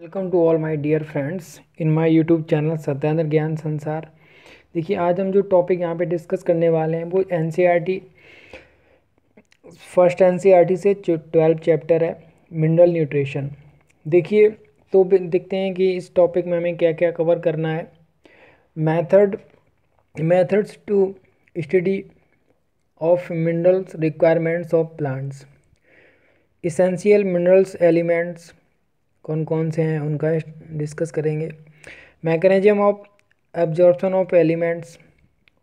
Welcome to all my dear friends in my YouTube channel Satyendra Gyan Sansar देखिए, आज हम जो topic यहाँ पे डिस्कस करने वाले हैं, वो एन फ़र्स्ट एन से ट्वेल्व चैप्टर है मिनरल न्यूट्रिशन देखिए तो देखते हैं कि इस टॉपिक में हमें क्या क्या कवर करना है। Method methods to study of minerals requirements of plants essential minerals elements कौन कौन से हैं उनका डिस्कस करेंगे। Mechanism of absorption of elements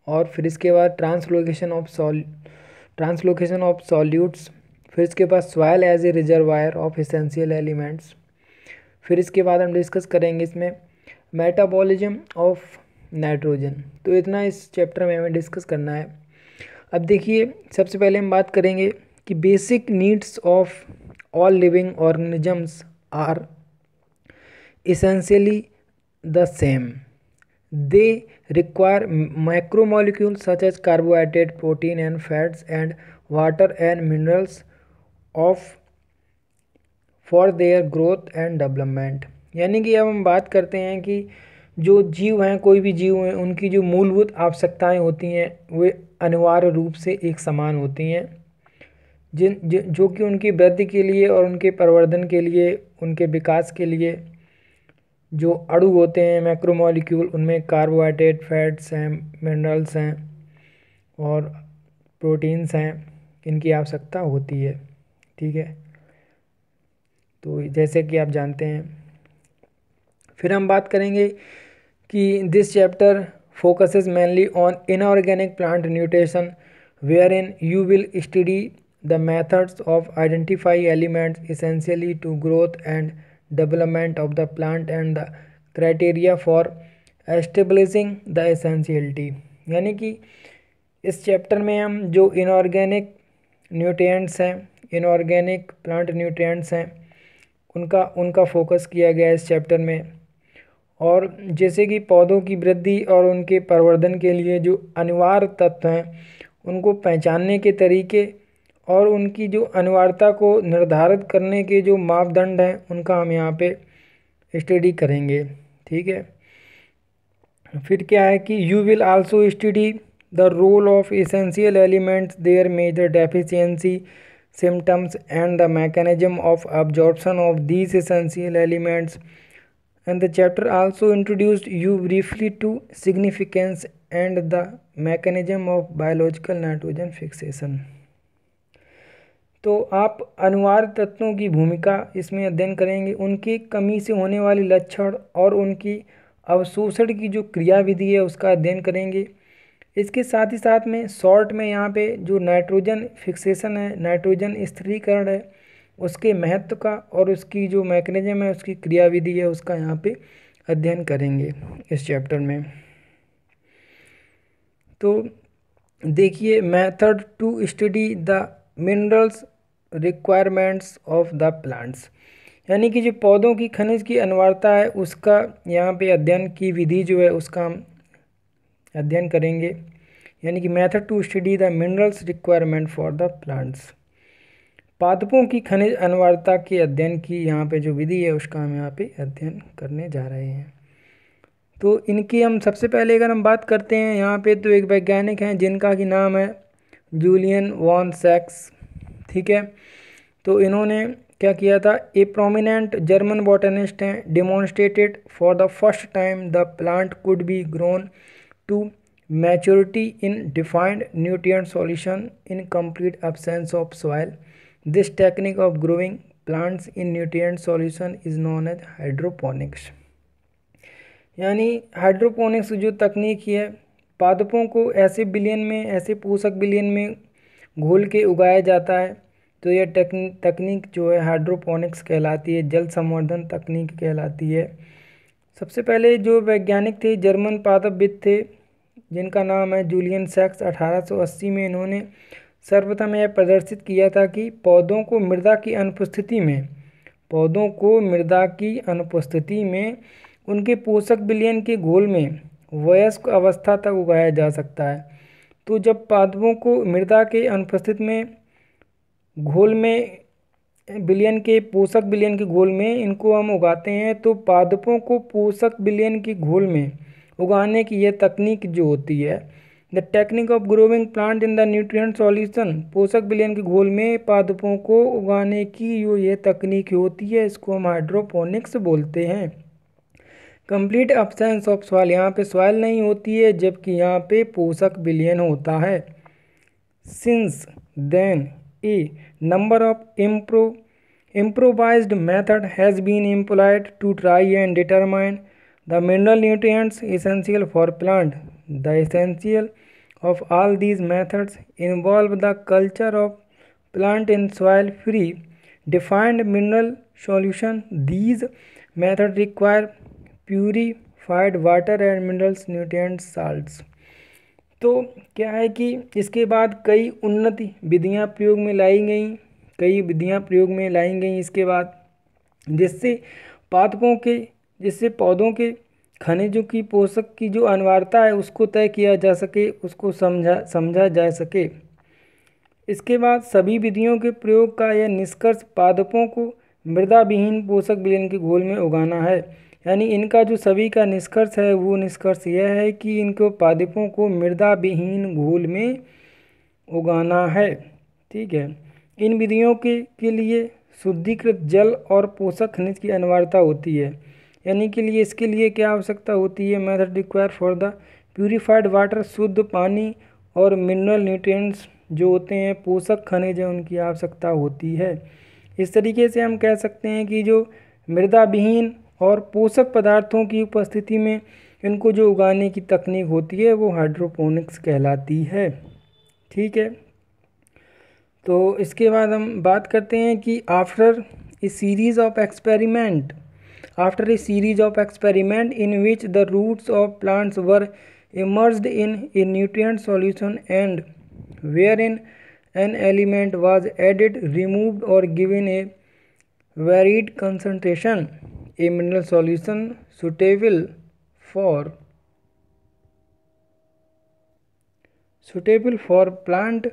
और फिर इसके बाद translocation of sol, translocation of solutes, फिर इसके बाद soil as a reservoir of essential elements, फिर इसके बाद हम डिस्कस करेंगे इसमें मेटाबॉलिज्म ऑफ़ नाइट्रोजन। तो इतना इस चैप्टर में हमें डिस्कस करना है। अब देखिए, सबसे पहले हम बात करेंगे कि basic needs of all living organisms are essentially the same they require micromolecule such as carbohydrate protein and fats and water and minerals of for their growth and development यानी कि अब हम बात करते हैं कि जो जीव हैं, कोई भी जीव हैं, उनकी जो मूलभूत आवश्यकताएँ होती हैं, वे अनिवार्य रूप से एक समान होती हैं। जिन, जो कि उनकी वृद्धि के लिए और उनके प्रवर्धन के लिए, उनके विकास के लिए जो अणु होते हैं मैक्रोमोलिक्यूल उनमें कार्बोहाइड्रेट फैट्स हैं मिनरल्स हैं और प्रोटीन्स हैं, इनकी आवश्यकता होती है, ठीक है? तो जैसे कि आप जानते हैं। फिर हम बात करेंगे कि this chapter focuses mainly on inorganic plant nutrition wherein you will study the methods of identify elements essentially to growth and development of the plant and the criteria for establishing the essentiality यानी कि इस chapter में हम जो inorganic nutrients हैं inorganic plant nutrients हैं उनका उनका फोकस किया गया इस चैप्टर में और जैसे कि पौधों की वृद्धि और उनके प्रवर्धन के लिए जो अनिवार्य तत्व हैं उनको पहचानने के तरीके और उनकी जो अनिवार्यता को निर्धारित करने के जो मापदंड हैं, उनका हम यहाँ पे स्टडी करेंगे, ठीक है? फिर क्या है कि you will also study the role of essential elements their major deficiency symptoms and the mechanism of absorption of these essential elements and the chapter also introduced you briefly to significance and the mechanism of biological nitrogen fixation तो आप अनिवार्य तत्वों की भूमिका इसमें अध्ययन करेंगे। उनकी कमी से होने वाले लक्षण और उनकी अवशोषण की जो क्रियाविधि है, उसका अध्ययन करेंगे। इसके साथ ही साथ में शॉर्ट में यहाँ पे जो नाइट्रोजन फिक्सेशन है नाइट्रोजन स्थिरीकरण है, उसके महत्व का और उसकी जो मैकेनिज्म है, उसकी क्रियाविधि है, उसका यहाँ पे अध्ययन करेंगे इस चैप्टर में। तो देखिए method to study the minerals requirements of the plants यानी कि जो पौधों की खनिज की अनिवार्यता है, उसका यहाँ पे अध्ययन की विधि जो है, उसका हम अध्ययन करेंगे। यानी कि method to study the minerals requirement for the plants पादपों की खनिज अनिवार्यता के अध्ययन की यहाँ पे जो विधि है, उसका हम यहाँ पे अध्ययन करने जा रहे हैं। तो इनकी हम सबसे पहले अगर हम बात करते हैं, यहाँ पे तो एक वैज्ञानिक हैं, जिनका कि नाम है जूलियन वॉन सैक्स। ठीक है? तो इन्होंने क्या किया था? ए प्रोमिनेंट जर्मन बॉटनिस्ट हैं demonstrated for the first time the plant could be grown to maturity in defined nutrient solution in complete absence of soil this technique of growing plants in nutrient solution is known as hydroponics यानी hydroponics जो तकनीक है पादपों को ऐसे billion में, ऐसे पोषक बिलियन में घोल के उगाया जाता है। तो यह तकनीक जो है हाइड्रोपोनिक्स कहलाती है, जल संवर्धन तकनीक कहलाती है। सबसे पहले जो वैज्ञानिक थे, जर्मन पादपविद थे, जिनका नाम है जूलियन सैक्स 1880 में इन्होंने सर्वप्रथम यह प्रदर्शित किया था कि पौधों को मृदा की अनुपस्थिति में, पौधों को मृदा की अनुपस्थिति में, उनके पोषक बिलियन के घोल में वयस्क अवस्था तक उगाया जा सकता है। तो जब पादपों को मृदा के अनुपस्थित में, घोल में, बिलियन के, पोषक बिलियन के घोल में इनको हम उगाते हैं तो पादपों को पोषक बिलियन के घोल में उगाने की यह तकनीक जो होती है the technique of growing plant in the nutrient solution पोषक बिलियन के घोल में पादपों को उगाने की जो ये तकनीक होती है, इसको हम हाइड्रोपोनिक्स बोलते हैं। कंप्लीट ऑप्शन ऑफ़ सॉइल यहाँ पे सॉइल नहीं होती है, जबकि यहाँ पे पोषक बिलियन होता है। Since then a number of impro improvise method has been employed to try and determine the mineral nutrients essential for plant the essential of all these methods involve the culture of plant in soil free defined mineral solution these method require purified water and minerals nutrients salts. तो क्या है कि इसके बाद कई उन्नति विधियाँ प्रयोग में लाई गई, कई विधियाँ प्रयोग में लाई गई इसके बाद, जिससे पादपों के, जिससे पौधों के खनिजों की पोषक की जो अनिवार्यता है उसको तय किया जा सके, उसको समझा समझा जा सके। इसके बाद सभी विधियों के प्रयोग का यह निष्कर्ष पादपों को मृदा विहीन पोषक विलयन के घोल में उगाना है। यानी इनका जो सभी का निष्कर्ष है, वो निष्कर्ष यह है कि इनको पादपों को मृदा विहीन घोल में उगाना है। ठीक है? इन विधियों के के लिए शुद्धिकृत जल और पोषक खनिज की अनिवार्यता होती है। यानी के लिए इसके लिए क्या आवश्यकता होती है? Method require for the purified water, शुद्ध पानी और मिनरल न्यूट्रिएंट्स जो होते हैं, पोषक खनिज है, उनकी आवश्यकता होती है। इस तरीके से हम कह सकते हैं कि जो मृदा विहीन और पोषक पदार्थों की उपस्थिति में इनको जो उगाने की तकनीक होती है, वो हाइड्रोपोनिक्स कहलाती है। ठीक है? तो इसके बाद हम बात करते हैं कि after a series of experiment after a series of experiment in which the roots of plants were emerged in a nutrient solution and wherein an element was added removed or given a varied concentration a mineral solution suitable for suitable for plant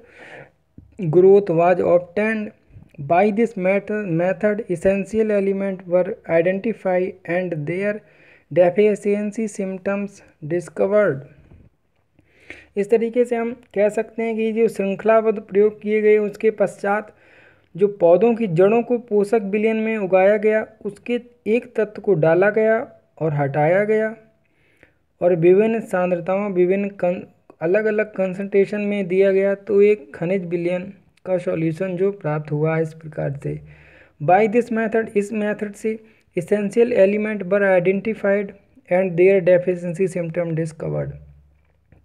growth was obtained by this method, essential elements were identified and their deficiency symptoms discovered इस तरीके से हम कह सकते हैं कि जो श्रृंखलाबद्ध प्रयोग किए गए उसके पश्चात जो पौधों की जड़ों को पोषक विलयन में उगाया गया, उसके एक तत्व को डाला गया और हटाया गया। और विभिन्न सांद्रताओं, विभिन्न कन अलग अलग कंसंट्रेशन में दिया गया तो एक खनिज विलयन का सॉल्यूशन जो प्राप्त हुआ इस प्रकार से। बाय दिस मेथड इस मेथड से essential element were identified and their deficiency symptom discovered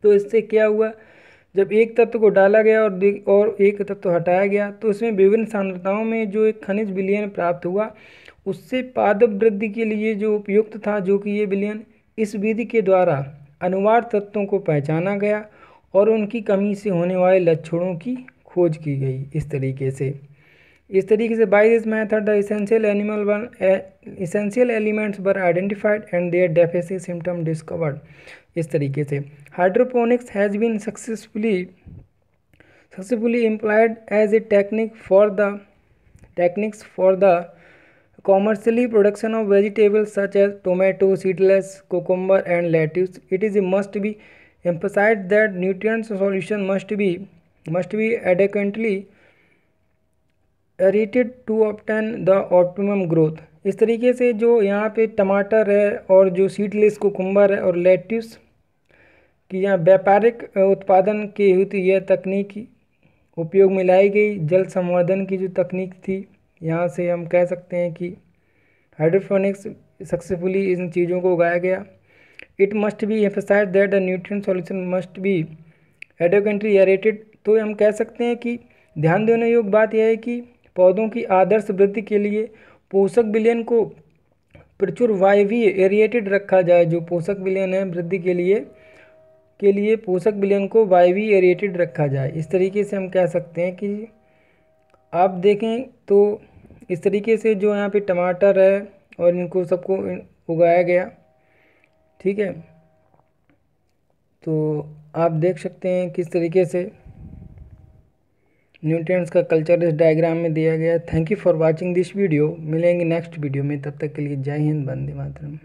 तो इससे क्या हुआ? जब एक तत्व को डाला गया और और एक तत्व हटाया गया तो इसमें विभिन्न सांद्रताओं में जो एक खनिज विलयन प्राप्त हुआ, उससे पादप वृद्धि के लिए जो उपयुक्त था, जो कि ये विलयन, इस विधि के द्वारा अनुवार तत्वों को पहचाना गया और उनकी कमी से होने वाले लक्षणों की खोज की गई इस तरीके से। इस तरीके से by this method the essential animal one essential elements were identified and their defici symptom discovered इस तरीके से hydroponics has been successfully successfully employed as a technique for the techniques for the commercially production of vegetables such as tomato seedless cucumber and lettuce it is a must be emphasized that nutrient solution must be must be adequately aerated to obtain the optimum growth इस तरीके से जो यहाँ पे टमाटर है और जो सीडलेस कुकुम्बर है और लेट्यूस की यहाँ व्यापारिक उत्पादन के हेतु यह तकनीक उपयोग में लाई गई। जल संवर्धन की जो तकनीक थी, यहाँ से हम कह सकते हैं कि हाइड्रोफोनिक्स सक्सेसफुली इन चीज़ों को उगाया गया। It must be emphasise that the nutrient solution must be adequately aerated. तो हम कह सकते हैं कि ध्यान देने योग्य बात यह है कि पौधों की आदर्श वृद्धि के लिए पोषक विलयन को प्रचुर वायवीय एरिएटेड रखा जाए। जो पोषक विलयन है वृद्धि के लिए के लिए पोषक विलयन को वायवीय एरिएटेड रखा जाए। इस तरीके से हम कह सकते हैं कि आप देखें तो इस तरीके से जो यहाँ पे टमाटर है और इनको सबको उगाया गया, ठीक है? तो आप देख सकते हैं किस तरीके से न्यूट्रिएंट्स का कल्चर इस डायग्राम में दिया गया। Thank you for watching this video. मिलेंगे नेक्स्ट वीडियो में। तब तक के लिए जय हिंद, वंदे मातरम।